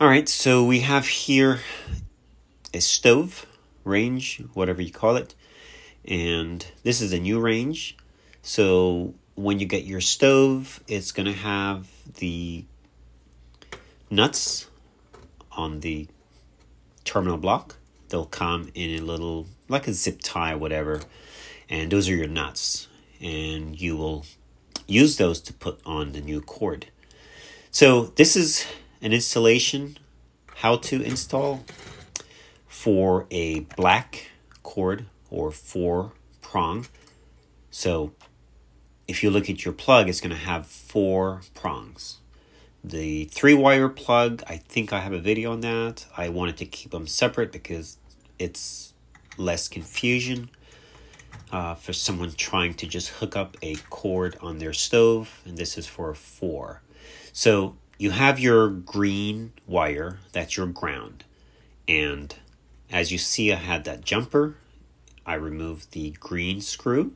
All right, so we have here a stove range, whatever you call it, and this is a new range. So when you get your stove, it's going to have the nuts on the terminal block. They'll come in a little, like a zip tie, whatever, and those are your nuts. And you will use those to put on the new cord. So this is an installation, how to install for a black cord or four prong. So if you look at your plug, it's going to have four prongs. The three wire plug, I think I have a video on that. I wanted to keep them separate because it's less confusion uh, for someone trying to just hook up a cord on their stove, and this is for four. So you have your green wire, that's your ground. And as you see, I had that jumper. I removed the green screw,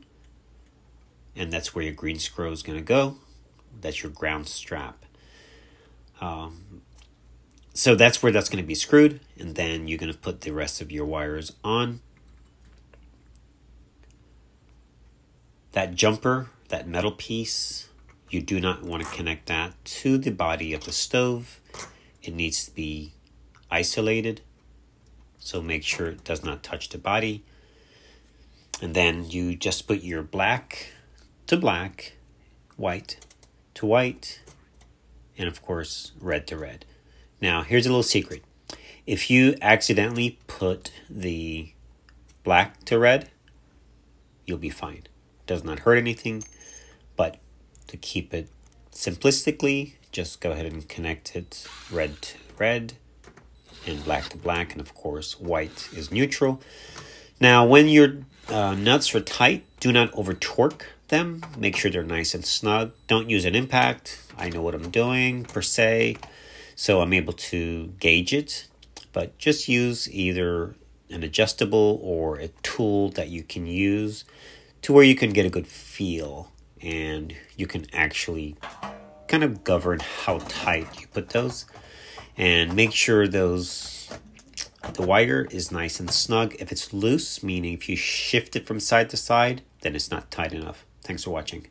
and that's where your green screw is going to go. That's your ground strap. Um, so that's where that's going to be screwed, and then you're going to put the rest of your wires on. That jumper, that metal piece, you do not want to connect that to the body of the stove. It needs to be isolated. So make sure it does not touch the body. And then you just put your black to black, white to white, and of course, red to red. Now, here's a little secret. If you accidentally put the black to red, you'll be fine. It does not hurt anything, but to keep it simplistically, just go ahead and connect it red to red and black to black, and of course, white is neutral. Now, when your uh, nuts are tight, do not over torque them. Make sure they're nice and snug. Don't use an impact. I know what I'm doing per se, so I'm able to gauge it. But just use either an adjustable or a tool that you can use to where you can get a good feel and you can actually kind of govern how tight you put those and make sure those the wire is nice and snug. If it's loose meaning if you shift it from side to side then it's not tight enough. Thanks for watching